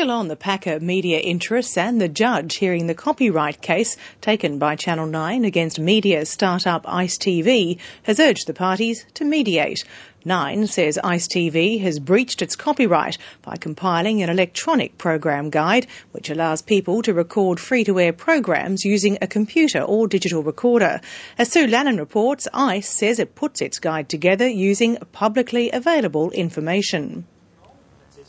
Still on the Packer media interests and the judge hearing the copyright case taken by Channel 9 against media startup Ice TV has urged the parties to mediate. Nine says Ice TV has breached its copyright by compiling an electronic program guide which allows people to record free to air programs using a computer or digital recorder. As Sue Lannon reports, Ice says it puts its guide together using publicly available information.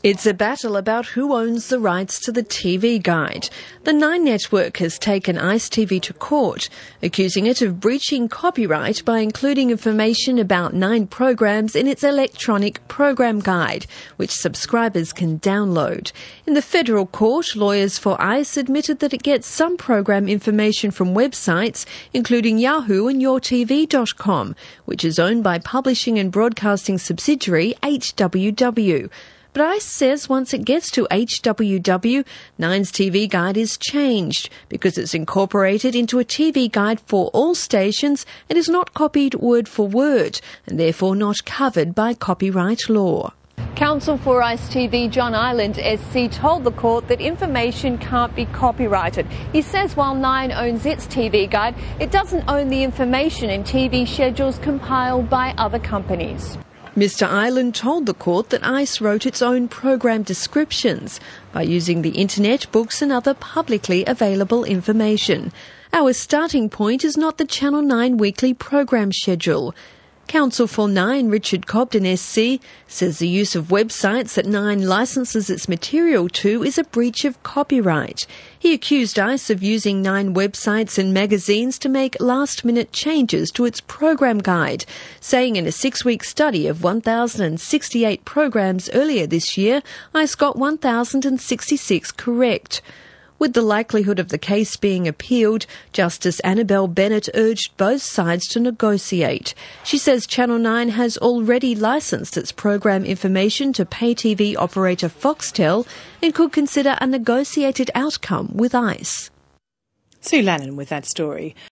It's a battle about who owns the rights to the TV guide. The Nine Network has taken Ice TV to court, accusing it of breaching copyright by including information about Nine programs in its electronic program guide, which subscribers can download. In the federal court, lawyers for Ice admitted that it gets some program information from websites, including Yahoo and YourTV.com, which is owned by publishing and broadcasting subsidiary HWW. But ICE says once it gets to HWW, Nine's TV guide is changed because it's incorporated into a TV guide for all stations and is not copied word for word and therefore not covered by copyright law. Counsel for ICE TV John Ireland SC told the court that information can't be copyrighted. He says while Nine owns its TV guide, it doesn't own the information in TV schedules compiled by other companies. Mr. Ireland told the court that ICE wrote its own program descriptions by using the internet, books, and other publicly available information. Our starting point is not the Channel 9 weekly program schedule. Counsel for Nine, Richard Cobden SC, says the use of websites that Nine licenses its material to is a breach of copyright. He accused ICE of using Nine websites and magazines to make last minute changes to its program guide, saying in a six week study of 1,068 programs earlier this year, ICE got 1,066 correct. With the likelihood of the case being appealed, Justice Annabel Bennett urged both sides to negotiate. She says Channel 9 has already licensed its program information to pay TV operator Foxtel and could consider a negotiated outcome with ICE. Sue Lannon with that story.